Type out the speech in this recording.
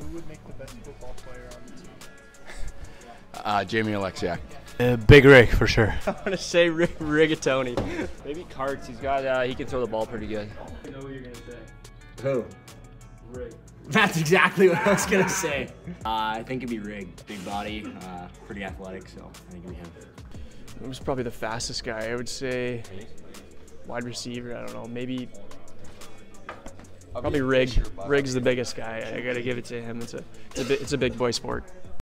Who would make the best football player on the team? Uh, Jamie Oleksiak. Uh, Big Rig for sure. I want to say R- Rigatoni. Maybe Carts. He's got. Uh, he can throw the ball pretty good. I know what you're gonna say. Who? Rig. That's exactly what I was gonna say. Uh, I think it'd be Rig. Big body, uh, pretty athletic, so I think it'd be him. It was probably the fastest guy. I would say wide receiver. I don't know. Maybe probably Rig. Rig's the biggest guy. I gotta give it to him. It's a it's a, it's a big boy sport.